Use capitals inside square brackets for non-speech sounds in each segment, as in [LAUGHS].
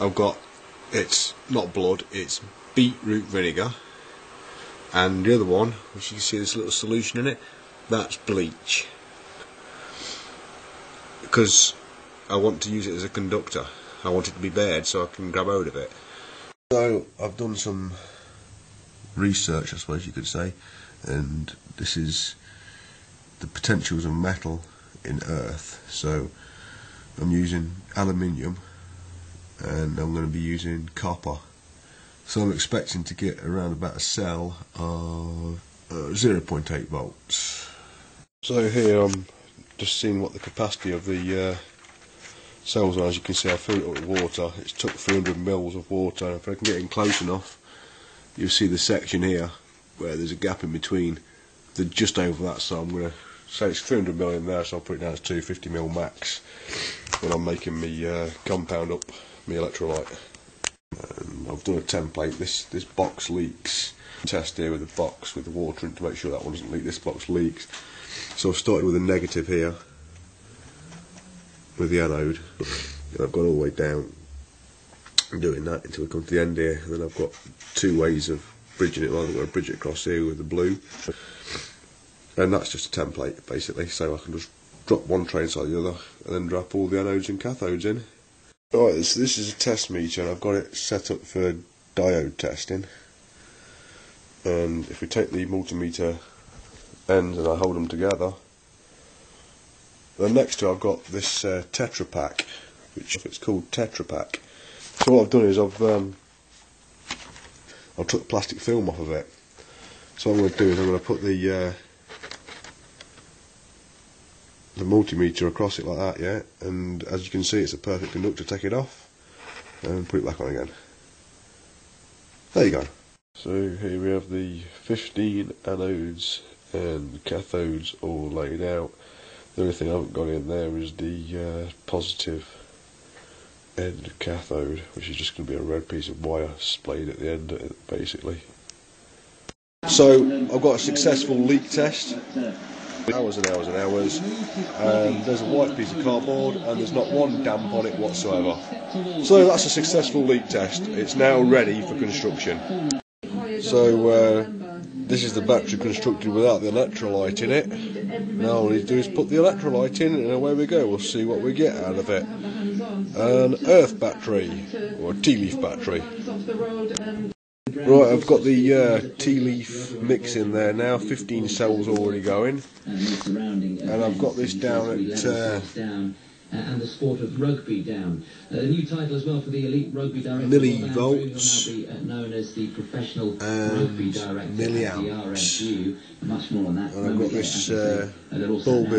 I've got, it's not blood, it's beetroot vinegar. And the other one, which you can see this little solution in it, that's bleach. Because I want to use it as a conductor. I want it to be bared so I can grab hold of it. So I've done some research, I suppose you could say, and this is the potentials of metal in earth. So I'm using aluminium and I'm going to be using copper. So I'm expecting to get around about a cell of uh, 0.8 volts. So here I'm just seeing what the capacity of the uh, cells are. As you can see I filled it up with water. It's took 300 mils of water. If I can get in close enough you'll see the section here where there's a gap in between. They're just over that so I'm going to say it's 300 mil there so I'll put it down to 250 mil max when I'm making my uh, compound up my electrolyte. And I've done a template. This this box leaks. Test here with the box with the water in to make sure that one doesn't leak. This box leaks. So I've started with a negative here with the anode. And I've gone all the way down doing that until we come to the end here. And then I've got two ways of bridging it. I'm going to bridge it across here with the blue. And that's just a template basically. So I can just drop one tray inside the other and then drop all the anodes and cathodes in. Right, so this is a test meter and I've got it set up for diode testing. And if we take the multimeter ends and I hold them together, then next to I've got this uh, Tetra Pak, which it's called Tetra Pak. So what I've done is I've um, I've took the plastic film off of it. So what I'm going to do is I'm going to put the uh, the multimeter across it like that, yeah, and as you can see it's a perfect conductor, take it off and put it back on again. There you go. So here we have the 15 anodes and cathodes all laid out. The only thing I haven't got in there is the uh, positive end cathode, which is just going to be a red piece of wire splayed at the end, basically. So I've got a successful leak test hours and hours and hours. And there's a white piece of cardboard and there's not one damp on it whatsoever. So that's a successful leak test. It's now ready for construction. So uh, this is the battery constructed without the electrolyte in it. Now all we need to do is put the electrolyte in and away we go. We'll see what we get out of it. An earth battery or a tea leaf battery. Right, I've got the uh, tea leaf mix in there now, 15 cells already going. And I've got this down at... Uh, and the sport of rugby down. Uh, a new title as well for the elite rugby director. Millivolts. Be, uh, known as the professional rugby director milliamps. Much more on that. And I've got this uh, in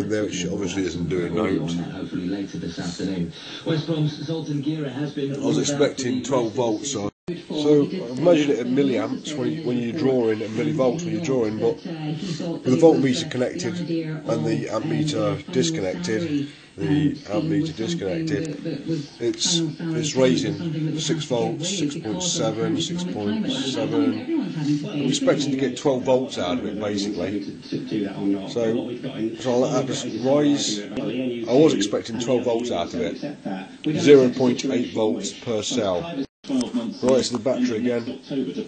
there, which obviously isn't doing note. Hopefully later this afternoon. West Brom's Zoltan Gera has been. I was expecting 12 volts. So so I've measured it at milliamps when, you, when you're drawing and millivolts when you're drawing, but with the voltmeter connected and the ammeter disconnected, the ammeter disconnected, it's it's raising 6 volts, 6.7, 6.7. I'm expecting to get 12 volts out of it basically. So, so I'll let that just rise. I was expecting 12 volts out of it. 0.8 volts per cell. Right, it's the battery again.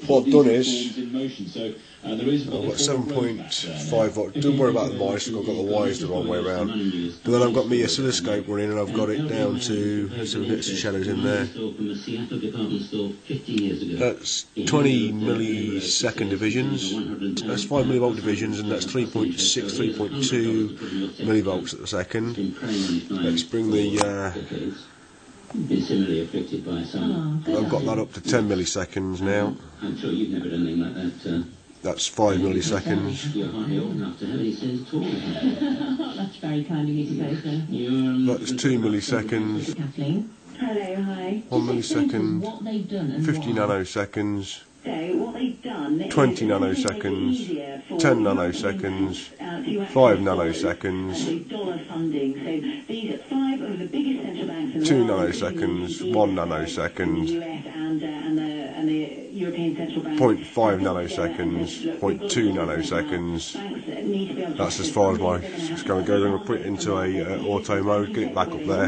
What I've done is, I've got 7.5 volt. Don't worry about the mice, I've got the wires the wrong way around. But then I've got my oscilloscope running and I've got it down to, let's see if we some shadows in there. That's 20 millisecond divisions. That's 5 millivolt divisions and that's 3.6, 3.2 millivolts at the second. Let's bring the uh, been similarly afflicted by some. Oh, I've got that up to 10 milliseconds now. I'm sure you've never done anything like that. Uh, That's 5 milliseconds. You're hardly old enough to have any sense at all. [LAUGHS] That's very kind of you to say, sir. That's 2 milliseconds. Kathleen. Hello, hi. 1 millisecond. 50 nanoseconds. 20 nanoseconds, 10 nanoseconds, 5 nanoseconds, 2 nanoseconds, 1 nanosecond, 0.5 nanoseconds, 0.2 nanoseconds. That's as far as my it's going to go. Going to put it into a uh, auto mode, get it back up there.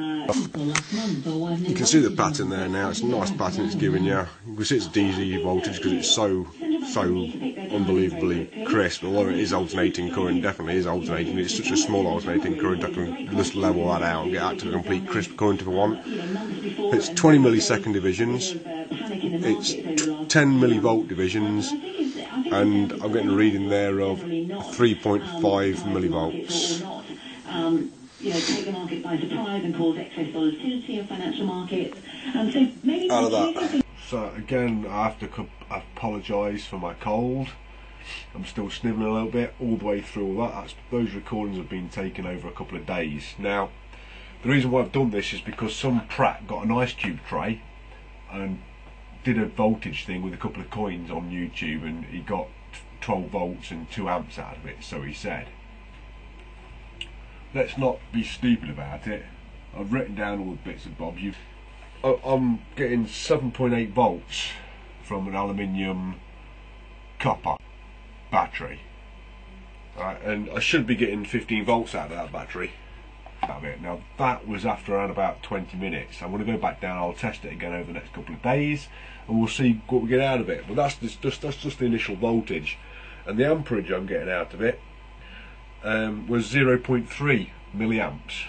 You can see the pattern there now, it's a nice pattern it's giving you. You can see it's DC voltage because it's so, so unbelievably crisp. Although it is alternating current, definitely is alternating. It's such a small alternating current, I can just level that out and get out to a complete crisp current if I want. It's 20 millisecond divisions, it's 10 millivolt divisions, and I'm getting a reading there of 3.5 millivolts um, you know, take the market by surprise and cause excess volatility in financial markets. Um, so maybe out of that. So again, I have to apologise for my cold. I'm still snivelling a little bit all the way through all that. That's, those recordings have been taken over a couple of days. Now, the reason why I've done this is because some prat got an ice cube tray and did a voltage thing with a couple of coins on YouTube and he got 12 volts and 2 amps out of it, so he said let's not be stupid about it. I've written down all the bits and bobs. You've, uh, I'm getting 7.8 volts from an aluminium copper battery. Right, and I should be getting 15 volts out of that battery. It. Now that was after around about 20 minutes. I'm going to go back down. I'll test it again over the next couple of days, and we'll see what we get out of it. But that's just that's just the initial voltage, and the amperage I'm getting out of it um, was 0.3 milliamps.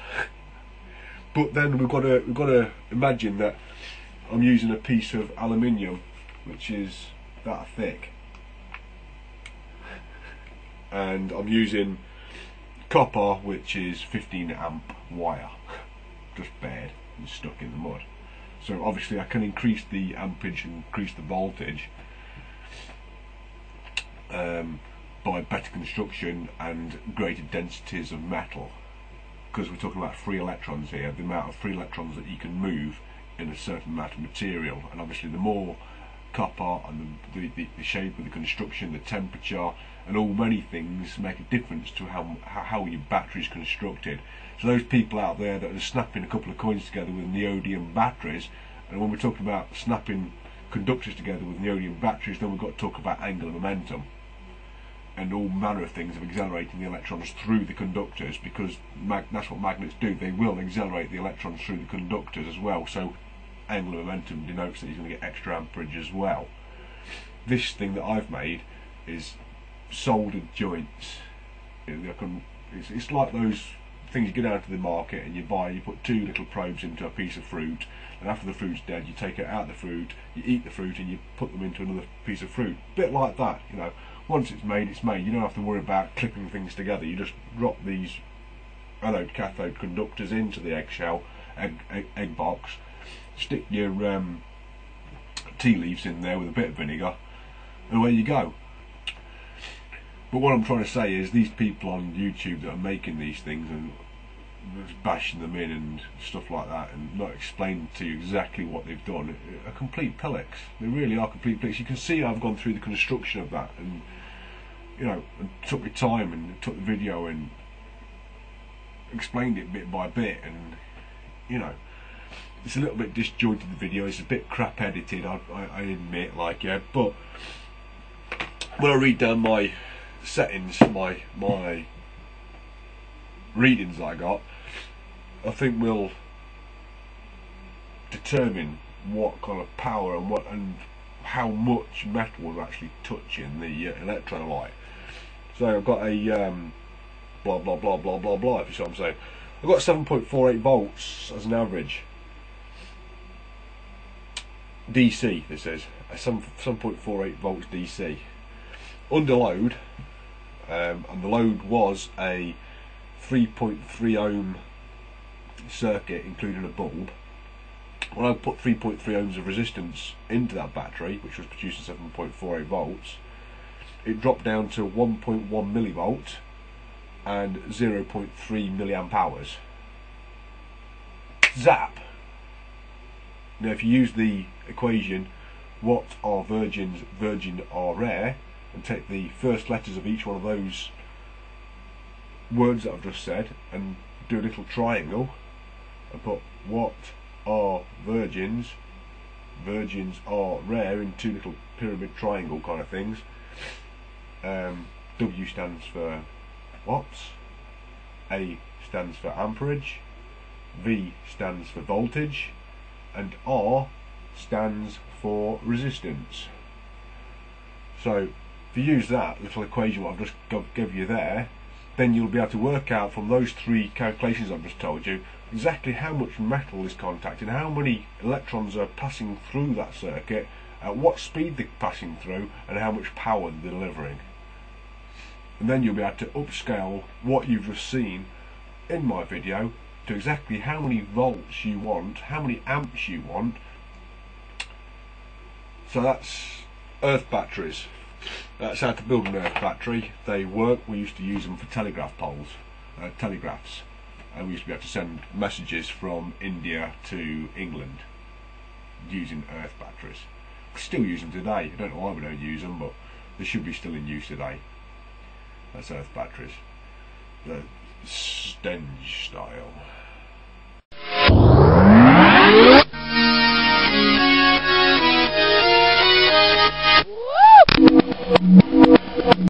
but then we've got to we've got to imagine that I'm using a piece of aluminium which is that thick, and I'm using copper which is 15 amp wire, just bad and stuck in the mud. So obviously I can increase the amperage and increase the voltage. Um, by better construction and greater densities of metal. Because we're talking about free electrons here the amount of free electrons that you can move in a certain amount of material. And obviously the more copper and the, the, the shape of the construction the temperature and all many things make a difference to how, how your battery is constructed. So those people out there that are snapping a couple of coins together with neodymium batteries and when we're talking about snapping conductors together with neodymium batteries then we've got to talk about angular momentum and all manner of things of accelerating the electrons through the conductors because that's what magnets do. They will accelerate the electrons through the conductors as well. So angular momentum denotes that he's going to get extra amperage as well. This thing that I've made is soldered joints. It's like those things you get out of the market and you buy, you put two little probes into a piece of fruit, and after the fruit's dead, you take it out of the fruit, you eat the fruit, and you put them into another piece of fruit. Bit like that, you know once it's made, it's made. You don't have to worry about clipping things together. You just drop these anode cathode conductors into the eggshell, egg, egg, egg box, stick your um, tea leaves in there with a bit of vinegar, and away you go. But what I'm trying to say is these people on YouTube that are making these things and bashing them in and stuff like that and not explaining to you exactly what they've done are complete pillocks. They really are complete pillocks. You can see I've gone through the construction of that and you know, and took the time and took the video and explained it bit by bit and you know it's a little bit disjointed the video it's a bit crap edited I, I, I admit like yeah but when I read down my settings my my readings I got I think will determine what kind of power and what and how much metal is actually touching the uh, electrolyte so I've got a um, blah blah blah blah blah blah if you see what I'm saying. I've got 7.48 volts as an average. DC this is a 7.48 volts DC under load um, and the load was a 3.3 ohm circuit including a bulb when I put 3.3 ohms of resistance into that battery, which was producing 7.48 volts, it dropped down to 1.1 millivolt and 0.3 milliamp hours. Zap! Now, if you use the equation, what are virgins, virgin are rare, and take the first letters of each one of those words that I've just said and do a little triangle put what are virgins, virgins are rare in two little pyramid triangle kind of things. Um, w stands for watts, A stands for amperage, V stands for voltage, and R stands for resistance. So if you use that little equation what I've just give you there, then you'll be able to work out from those three calculations I've just told you exactly how much metal is contacted, how many electrons are passing through that circuit, at what speed they're passing through, and how much power they're delivering. And then you'll be able to upscale what you've just seen in my video to exactly how many volts you want, how many amps you want. So that's earth batteries. That's how to build an earth battery. They work. We used to use them for telegraph poles, uh, telegraphs. And we used to be able to send messages from India to England using earth batteries. Still use them today. I don't know why we don't use them, but they should be still in use today. That's earth batteries. The Stenge style.